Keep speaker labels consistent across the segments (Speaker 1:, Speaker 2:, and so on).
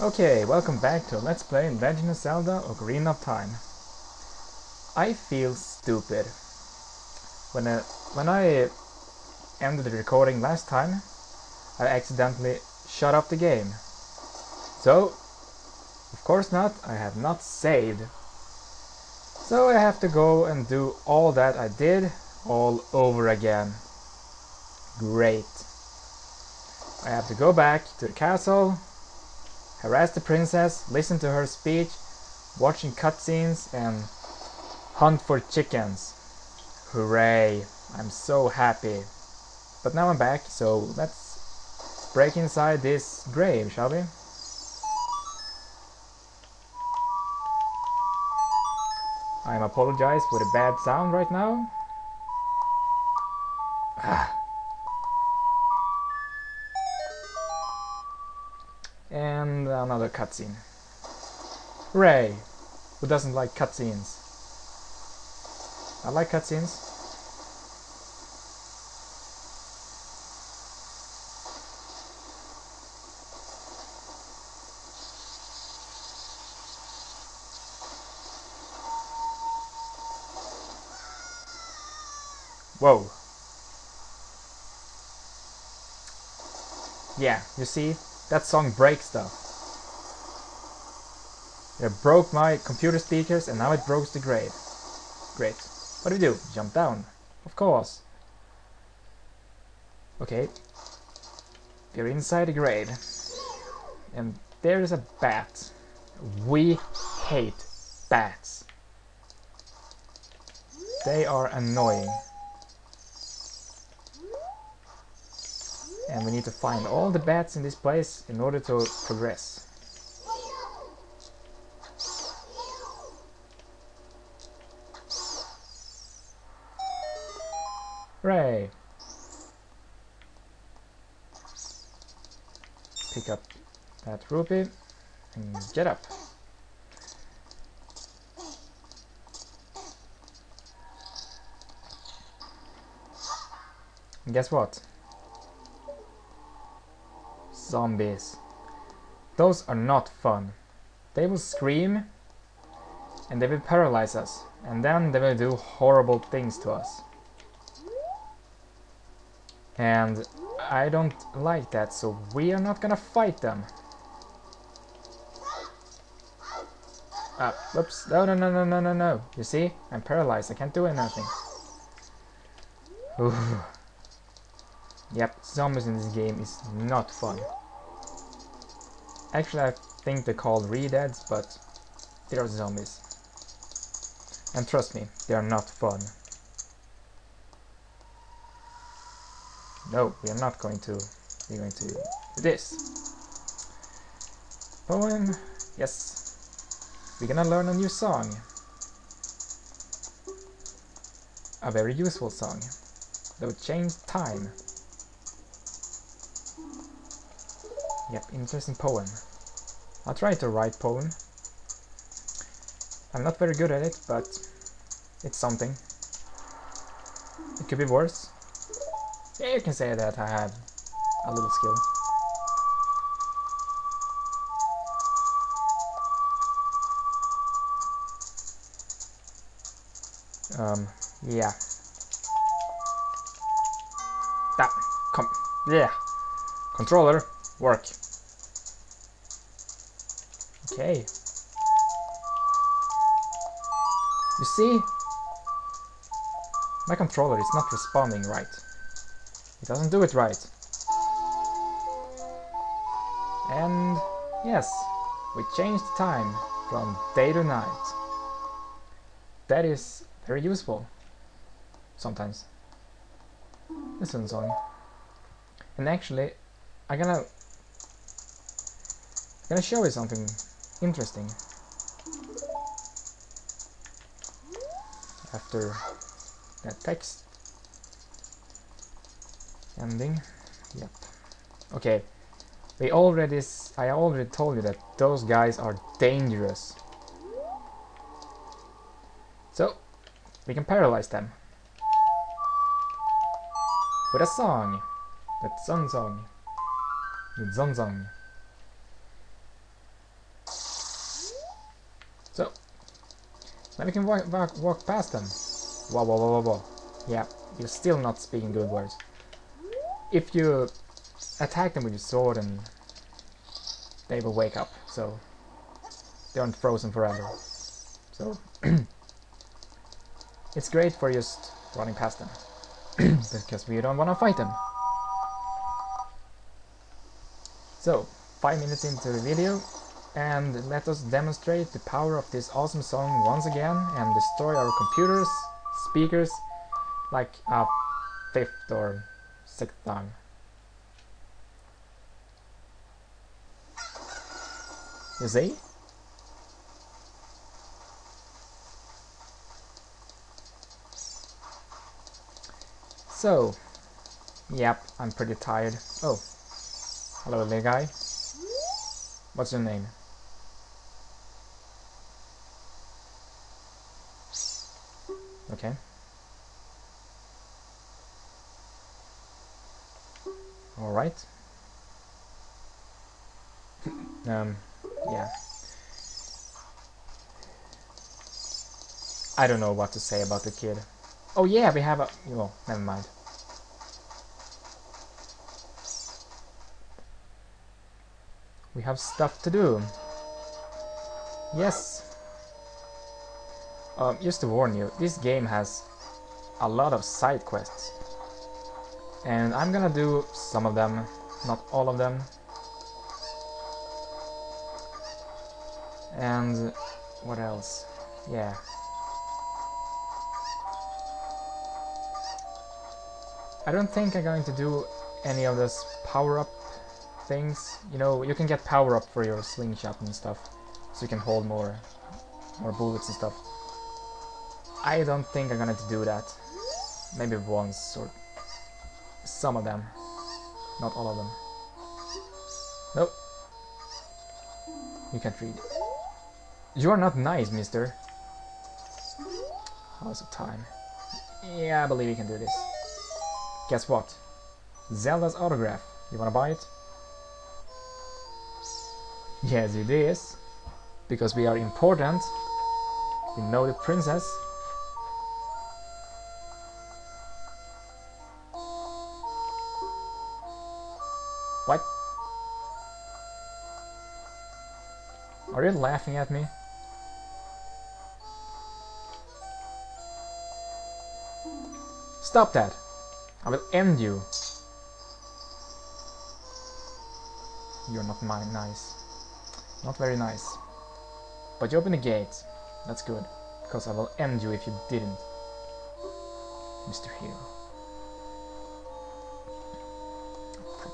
Speaker 1: Okay, welcome back to Let's Play Legend of Zelda Ocarina of Time. I feel stupid. When, I, when I ended the recording last time, I accidentally shut off the game. So, of course not, I have not saved. So I have to go and do all that I did all over again. Great. I have to go back to the castle, harass the princess, listen to her speech, watching cutscenes, and hunt for chickens. Hooray! I'm so happy. But now I'm back, so let's break inside this grave, shall we? I apologize for the bad sound right now. Ah. And another cutscene. Ray, Who doesn't like cutscenes? I like cutscenes. Whoa. Yeah, you see, that song breaks stuff. It broke my computer speakers and now it broke the grade. Great. What do we do? Jump down. Of course. Okay. We're inside the grade. And there is a bat. We hate bats. They are annoying. And we need to find all the bats in this place in order to progress. Hooray! Pick up that rupee and get up. And guess what? Zombies. Those are not fun. They will scream and they will paralyze us and then they will do horrible things to us. And I don't like that, so we are not gonna fight them. Ah, whoops. No, no, no, no, no, no, no. You see? I'm paralyzed. I can't do anything. Ooh. Yep, zombies in this game is not fun. Actually, I think they're called re-deads, but they are zombies. And trust me, they are not fun. No, we are not going to. We're going to do this. Poem. Yes. We're gonna learn a new song. A very useful song. That would change time. Yep, interesting poem. I'll try to write poem. I'm not very good at it, but it's something. It could be worse. Yeah, you can say that I have a little skill. Um, yeah. That, come, yeah. Controller, work. Okay. You see? My controller is not responding right. It doesn't do it right. And yes, we changed the time from day to night. That is very useful. Sometimes. Listen song. And actually, I'm gonna I'm gonna show you something interesting. After that text ending. Yep. Okay. We already I already told you that those guys are dangerous. So, we can paralyze them. With a song. That Zong Zong. With Zong Zong. So, now we can walk, walk, walk past them. Whoa, whoa, whoa, whoa, whoa. Yeah, you're still not speaking good words. If you attack them with your sword and they will wake up, so they aren't frozen forever. So it's great for just running past them because we don't want to fight them. So, 5 minutes into the video and let us demonstrate the power of this awesome song once again and destroy our computers, speakers, like a fifth or sixth time. You see? So, yep, I'm pretty tired. Oh, hello little guy. What's your name? Okay. Alright. um, yeah. I don't know what to say about the kid. Oh yeah, we have a... Oh, never mind. We have stuff to do. Yes. Um, just to warn you, this game has a lot of side quests. And I'm gonna do some of them, not all of them. And what else? Yeah. I don't think I'm going to do any of those power-up things. You know, you can get power-up for your slingshot and stuff, so you can hold more, more bullets and stuff. I don't think I'm gonna do that. Maybe once or some of them, not all of them. Nope. You can't read. You are not nice, mister. How's the time? Yeah, I believe you can do this. Guess what? Zelda's autograph. You wanna buy it? Yes, it is. Because we are important. We know the princess. What? Are you laughing at me? Stop that! I will end you! You're not my nice. Not very nice. But you open the gate. That's good. Because I will end you if you didn't. Mr. Hero.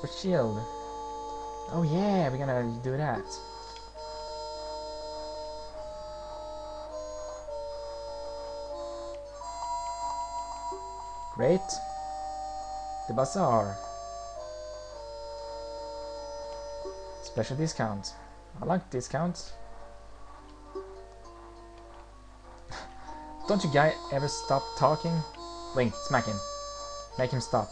Speaker 1: Proper shield. Oh yeah, we're gonna do that. Great. The bazaar. Special discount. I like discounts. Don't you guy ever stop talking? Link, smack him. Make him stop.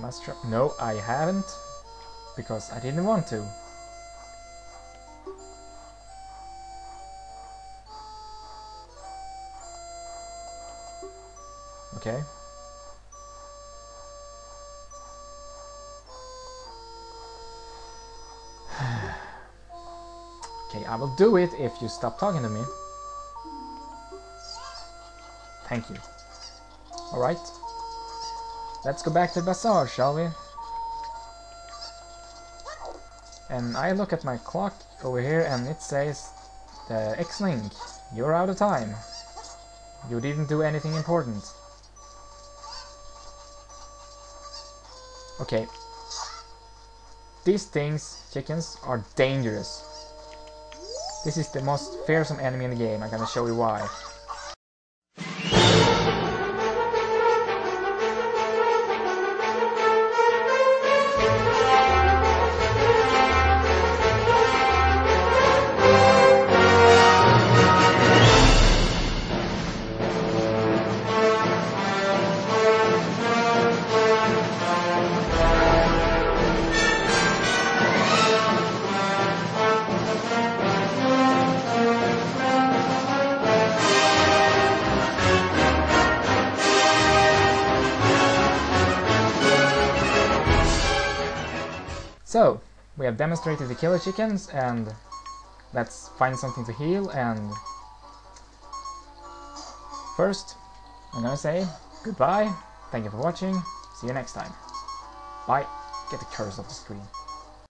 Speaker 1: Must No, I haven't. Because I didn't want to. Okay. okay, I will do it if you stop talking to me. Thank you. Alright. Let's go back to the bazaar, shall we? And I look at my clock over here and it says the X-Link, you're out of time. You didn't do anything important. Okay. These things, chickens, are dangerous. This is the most fearsome enemy in the game, I'm gonna show you why. So, we have demonstrated the killer chickens, and let's find something to heal, and first, I'm gonna say goodbye, thank you for watching, see you next time. Bye. Get the curse off the screen.